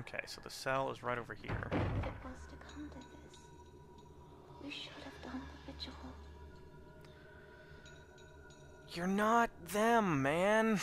Okay, so the cell is right over here. If it was to come to this, you should have done the vigil. You're not them, man.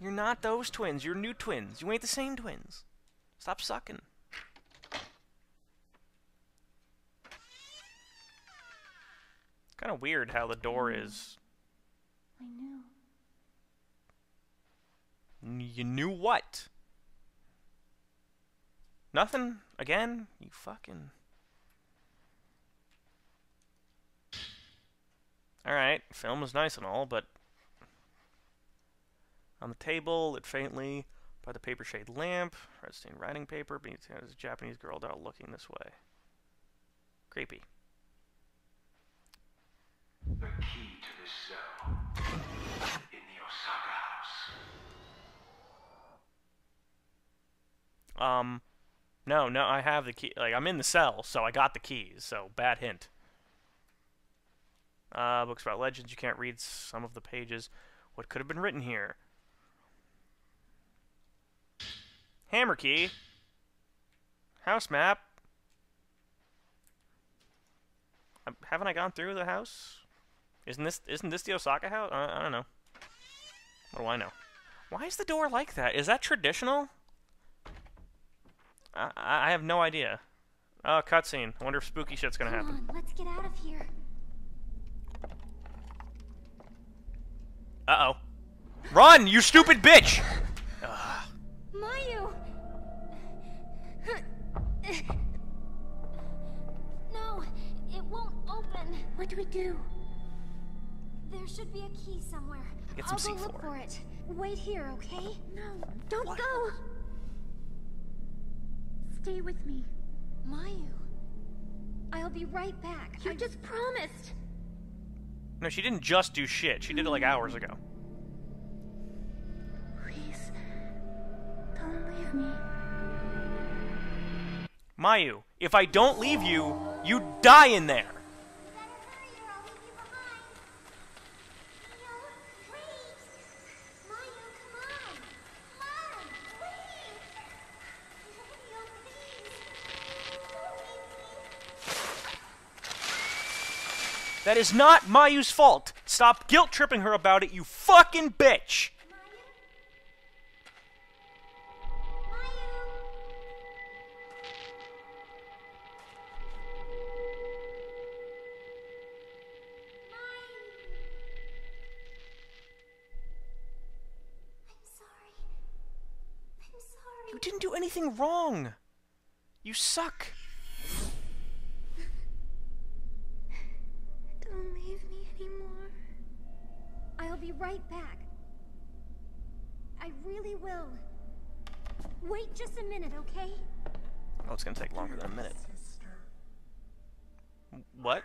You're not those twins. You're new twins. You ain't the same twins. Stop sucking. Kind of weird how the door hmm. is. I knew. You knew what? Nothing? Again? You fucking. Alright, film was nice and all, but. On the table, lit faintly by the paper shade lamp, red stained writing paper, being as a Japanese girl doll looking this way. Creepy. The key to this cell in the Osaka house. Um, no, no, I have the key. Like, I'm in the cell, so I got the keys. So, bad hint. Uh, books about legends. You can't read some of the pages. What could have been written here? Hammer key. House map. Um, haven't I gone through the house? Isn't this isn't this the Osaka house? I, I don't know. What do I know? Why is the door like that? Is that traditional? I, I have no idea. Oh, cutscene. I wonder if spooky shit's gonna Come happen. on, let's get out of here. Uh oh. Run, you stupid bitch! Mayu! No, it won't open. What do we do? There should be a key somewhere. Get some I'll go look C4. for it. Wait here, okay? No, don't go. Stay with me. Mayu. I'll be right back. You just promised. No, she didn't just do shit. She did it like hours ago. Please, don't leave me. Mayu, if I don't leave you, you die in there. That is not Mayu's fault. Stop guilt tripping her about it, you fucking bitch. I'm sorry. I'm sorry. You didn't do anything wrong. You suck. Right back. I really will. Wait just a minute, okay? Oh, it's gonna take longer than a minute. What?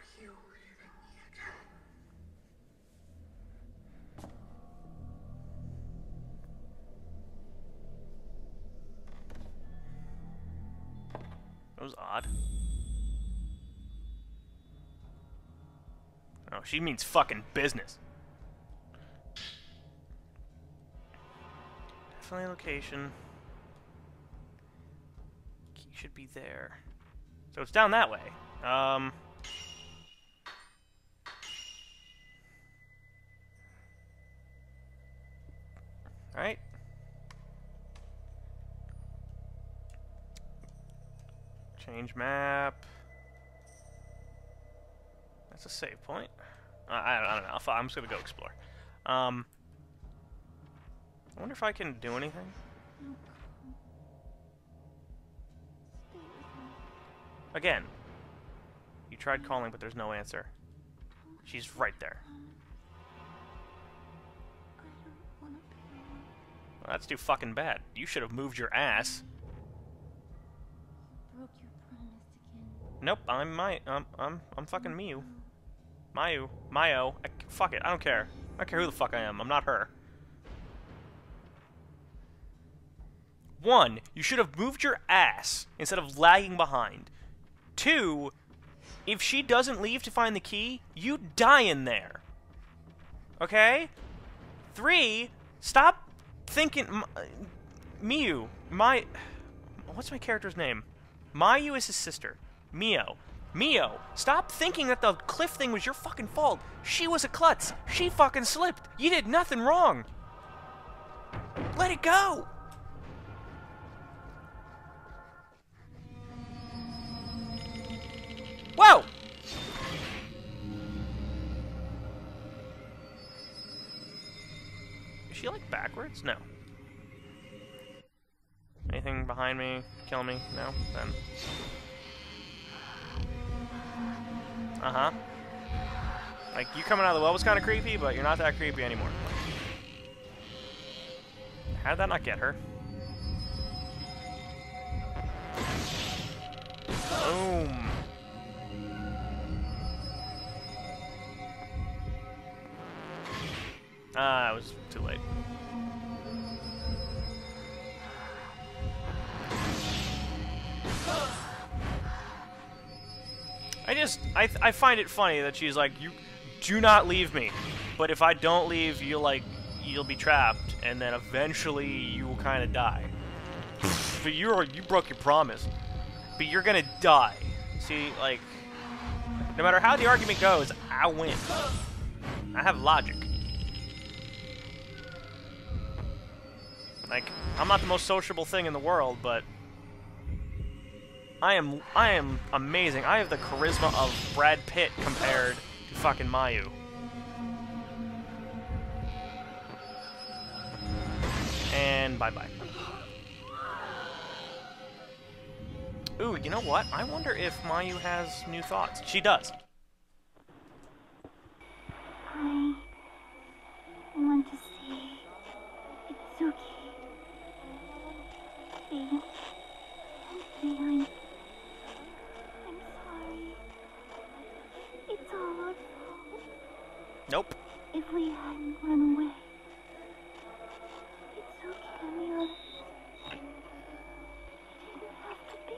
That was odd. Oh, she means fucking business. Location. Key should be there. So it's down that way. Um. Alright. Change map. That's a save point. I, I don't know. I'm just gonna go explore. Um. I wonder if I can do anything. Again. You tried calling, but there's no answer. She's right there. Well, that's too fucking bad. You should have moved your ass. Nope, I'm my I'm I'm I'm fucking Miu. Mayu. Mayo. I, fuck it, I don't care. I don't care who the fuck I am. I'm not her. One, you should have moved your ass instead of lagging behind. Two, if she doesn't leave to find the key, you die in there. Okay? Three, stop thinking. Miu, my. what's my character's name? Mayu is his sister. Mio. Mio, stop thinking that the cliff thing was your fucking fault. She was a klutz. She fucking slipped. You did nothing wrong. Let it go. Like backwards? No. Anything behind me? Kill me? No? Then. Uh huh. Like, you coming out of the well was kind of creepy, but you're not that creepy anymore. How'd that not get her? Boom. Ah, it was too late. I just, I, I find it funny that she's like, you do not leave me. But if I don't leave, you'll like, you'll be trapped, and then eventually you will kind of die. but you're, you broke your promise. But you're gonna die. See, like, no matter how the argument goes, I win. I have logic. Like, I'm not the most sociable thing in the world, but I am I am amazing. I have the charisma of Brad Pitt compared to fucking Mayu. And bye-bye. Ooh, you know what? I wonder if Mayu has new thoughts. She does. I want to see Itsuki. Being behind. I'm sorry. It's all our fault. Nope. Hadn't run away. Itsuki and the others. It didn't have to be.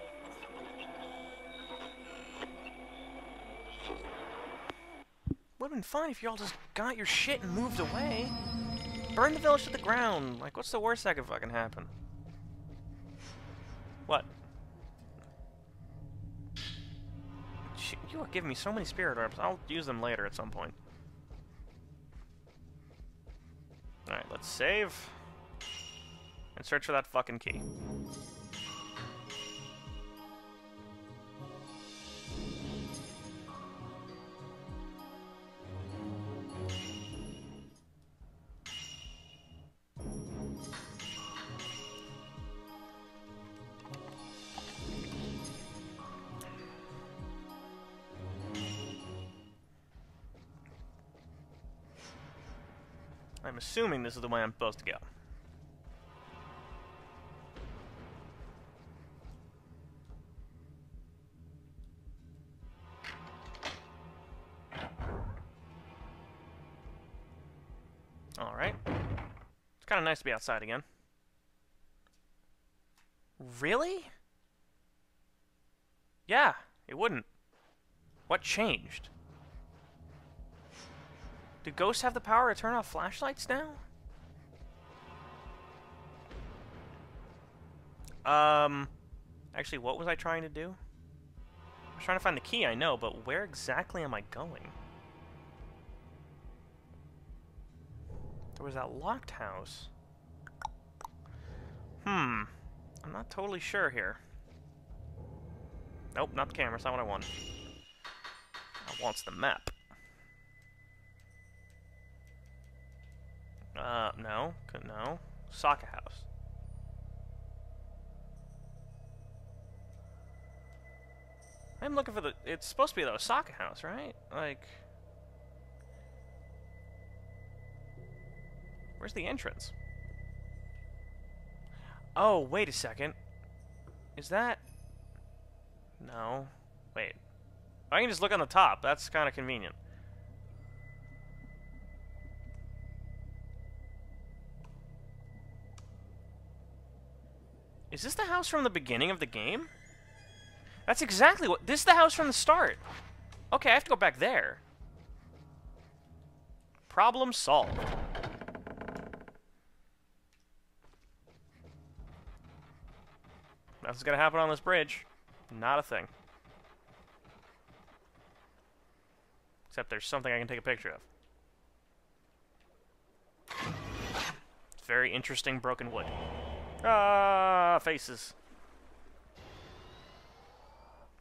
Would've been fine if y'all just got your shit and moved away. Burn the village to the ground. Like, what's the worst that could fucking happen? What? Sh- You are giving me so many spirit orbs. I'll use them later at some point. Alright, let's save. And search for that fucking key. I'm assuming this is the way I'm supposed to go. Alright. It's kind of nice to be outside again. Really? Yeah, it wouldn't. What changed? Do ghosts have the power to turn off flashlights now? Um, actually, what was I trying to do? I was trying to find the key, I know, but where exactly am I going? There was that locked house. Hmm. I'm not totally sure here. Nope, not the camera. It's not what I want. I wants the map. Uh, no. No. Sokka House. I'm looking for the... It's supposed to be the Osaka House, right? Like... Where's the entrance? Oh, wait a second. Is that... No. Wait. I can just look on the top. That's kind of convenient. Is this the house from the beginning of the game? That's exactly what... This is the house from the start. Okay, I have to go back there. Problem solved. Nothing's gonna happen on this bridge. Not a thing. Except there's something I can take a picture of. Very interesting broken wood. Ah, faces.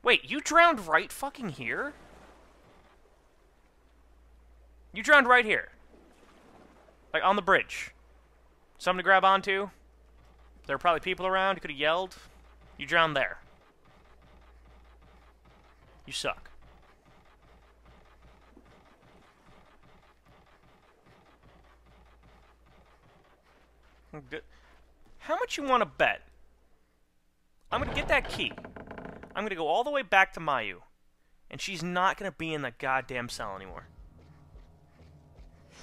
Wait, you drowned right fucking here? You drowned right here. Like, on the bridge. Something to grab onto? There were probably people around. You could have yelled. You drowned there. You suck. Good. How much you want to bet? I'm gonna get that key. I'm gonna go all the way back to Mayu, and she's not gonna be in the goddamn cell anymore.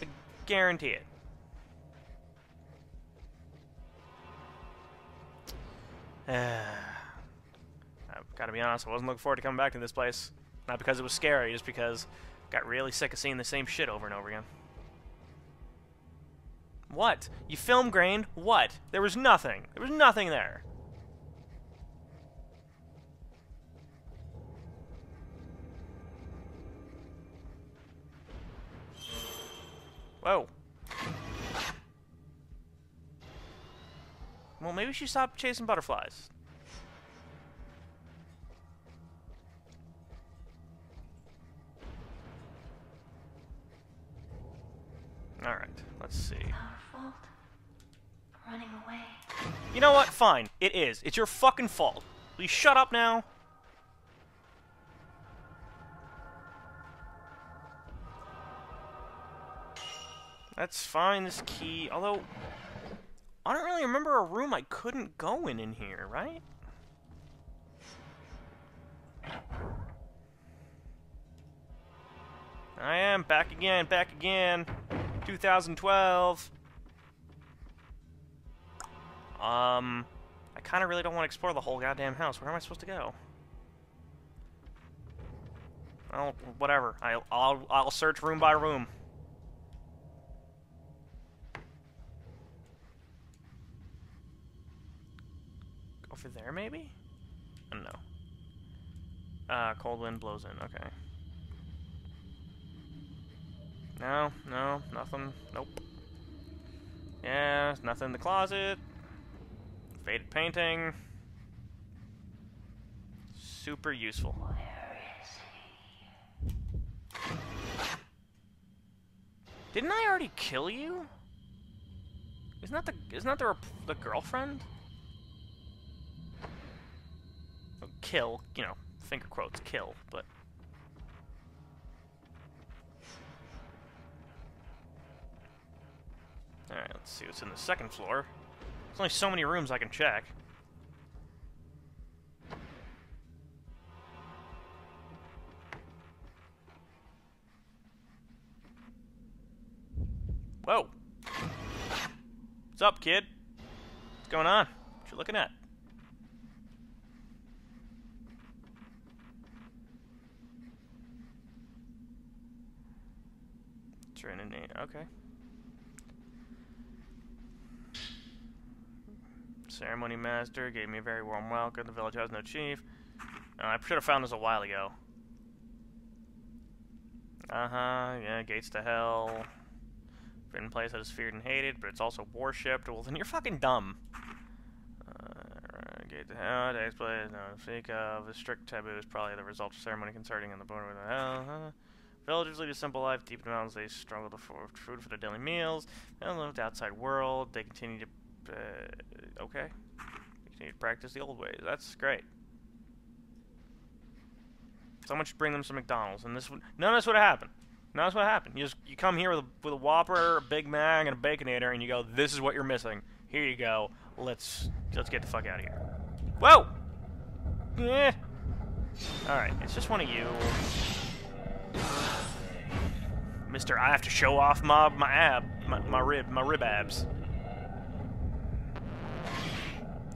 I guarantee it. I've got to be honest, I wasn't looking forward to coming back to this place. Not because it was scary, just because I got really sick of seeing the same shit over and over again. What? You film grained? What? There was nothing. There was nothing there. Whoa. Well, maybe she stopped chasing butterflies. Fine. It is. It's your fucking fault. Will you shut up now? That's fine, this key. Although, I don't really remember a room I couldn't go in in here, right? I am back again, back again. 2012. Um, I kind of really don't want to explore the whole goddamn house. Where am I supposed to go? Well, whatever. I'll I'll, I'll search room by room. Over there, maybe? I don't know. Uh, cold wind blows in. Okay. No, no, nothing. Nope. Yeah, nothing in the closet. Faded painting. Super useful. Didn't I already kill you? Isn't that the isn't that the the girlfriend? Kill, you know, finger quotes, kill, but Alright, let's see what's in the second floor. There's only so many rooms I can check. Whoa! What's up, kid? What's going on? What you looking at? Trinity, okay. Ceremony master gave me a very warm welcome. The village has no chief. Uh, I should have found this a while ago. Uh huh. Yeah, gates to hell. Forbidden place that is feared and hated, but it's also worshipped. Well, then you're fucking dumb. Uh, gate to hell takes place. No speak of. The strict taboo is probably the result of ceremony concerning in the border with the hell. Villagers lead a simple life deep in the mountains. They struggle to afford food for their daily meals. They don't live the outside world. They continue to uh, okay. We continue to practice the old ways. That's great. Someone should bring them some McDonald's, and this would none of this would have happened. None of this would have happened. You just you come here with a with a Whopper, a Big Mac, and a Baconator, and you go, "This is what you're missing. Here you go. Let's let's get the fuck out of here." Whoa. Yeah. All right. It's just one of you, Mister. I have to show off my my ab, my, my rib, my rib abs.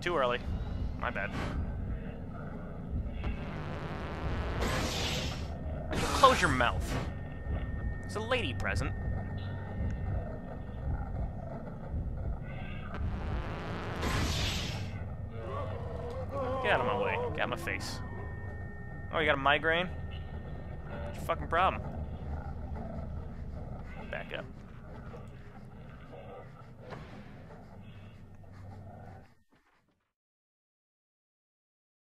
Too early. My bad. Close your mouth. It's a lady present. Get Get out of my way. Get out of my face. Oh, you got a migraine? What's your fucking problem? Back up.